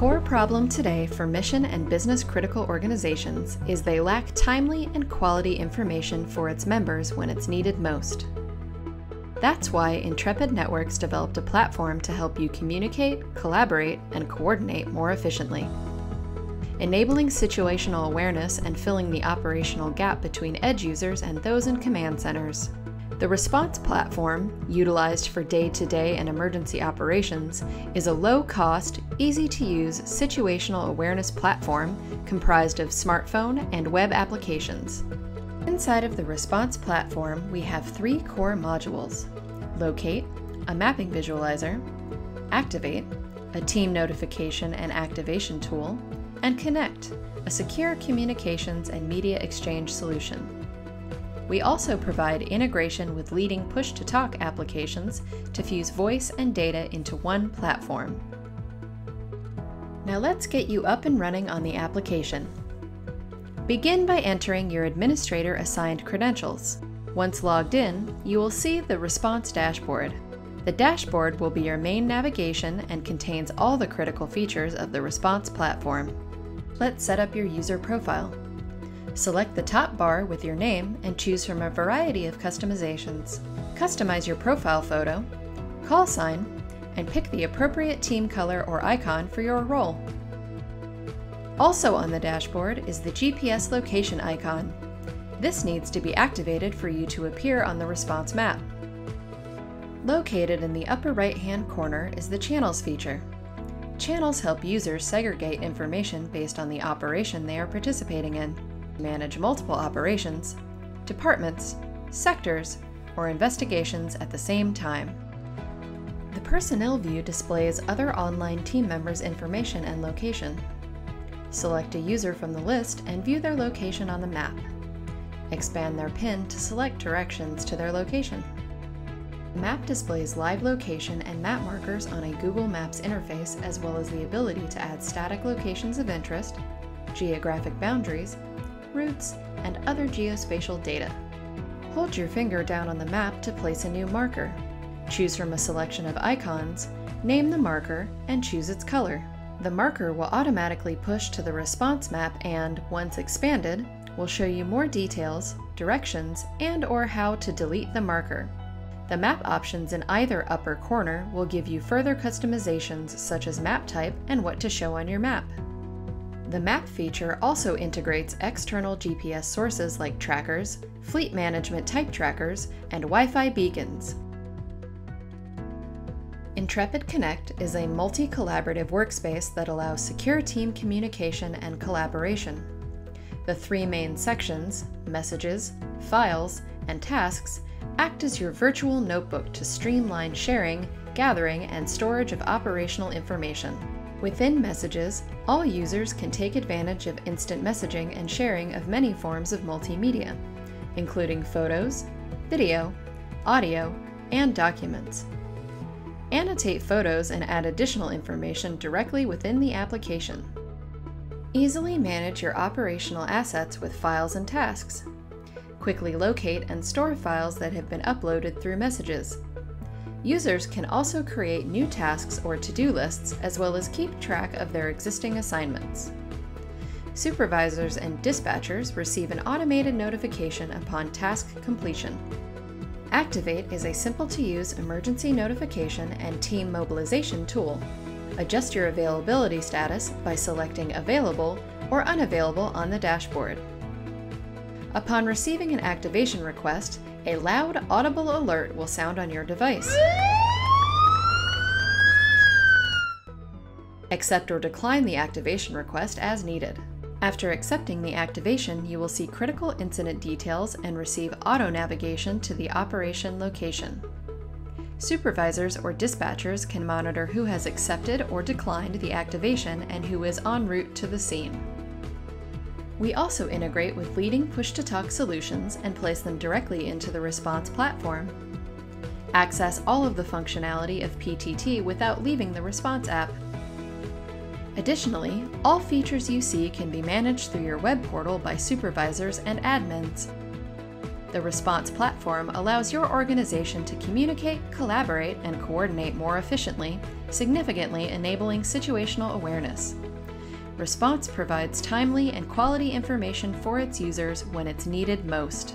core problem today for mission and business critical organizations is they lack timely and quality information for its members when it's needed most. That's why Intrepid Networks developed a platform to help you communicate, collaborate, and coordinate more efficiently. Enabling situational awareness and filling the operational gap between edge users and those in command centers. The Response platform, utilized for day to day and emergency operations, is a low cost, easy to use situational awareness platform comprised of smartphone and web applications. Inside of the Response platform, we have three core modules Locate, a mapping visualizer, Activate, a team notification and activation tool, and Connect, a secure communications and media exchange solution. We also provide integration with leading push to talk applications to fuse voice and data into one platform. Now let's get you up and running on the application. Begin by entering your administrator assigned credentials. Once logged in, you will see the response dashboard. The dashboard will be your main navigation and contains all the critical features of the response platform. Let's set up your user profile. Select the top bar with your name and choose from a variety of customizations. Customize your profile photo, call sign, and pick the appropriate team color or icon for your role. Also on the dashboard is the GPS location icon. This needs to be activated for you to appear on the response map. Located in the upper right-hand corner is the Channels feature. Channels help users segregate information based on the operation they are participating in manage multiple operations, departments, sectors, or investigations at the same time. The Personnel view displays other online team members' information and location. Select a user from the list and view their location on the map. Expand their PIN to select directions to their location. The map displays live location and map markers on a Google Maps interface as well as the ability to add static locations of interest, geographic boundaries, routes, and other geospatial data. Hold your finger down on the map to place a new marker. Choose from a selection of icons, name the marker, and choose its color. The marker will automatically push to the response map and, once expanded, will show you more details, directions, and or how to delete the marker. The map options in either upper corner will give you further customizations such as map type and what to show on your map. The map feature also integrates external GPS sources like trackers, fleet management type trackers, and Wi-Fi beacons. Intrepid Connect is a multi-collaborative workspace that allows secure team communication and collaboration. The three main sections, messages, files, and tasks, act as your virtual notebook to streamline sharing, gathering, and storage of operational information. Within Messages, all users can take advantage of instant messaging and sharing of many forms of multimedia, including photos, video, audio, and documents. Annotate photos and add additional information directly within the application. Easily manage your operational assets with files and tasks. Quickly locate and store files that have been uploaded through messages, Users can also create new tasks or to-do lists as well as keep track of their existing assignments. Supervisors and dispatchers receive an automated notification upon task completion. Activate is a simple-to-use emergency notification and team mobilization tool. Adjust your availability status by selecting Available or Unavailable on the dashboard. Upon receiving an activation request, a loud, audible alert will sound on your device. Accept or decline the activation request as needed. After accepting the activation, you will see critical incident details and receive auto navigation to the operation location. Supervisors or dispatchers can monitor who has accepted or declined the activation and who is en route to the scene. We also integrate with leading push-to-talk solutions and place them directly into the Response platform. Access all of the functionality of PTT without leaving the Response app. Additionally, all features you see can be managed through your web portal by supervisors and admins. The Response platform allows your organization to communicate, collaborate, and coordinate more efficiently, significantly enabling situational awareness. Response provides timely and quality information for its users when it's needed most.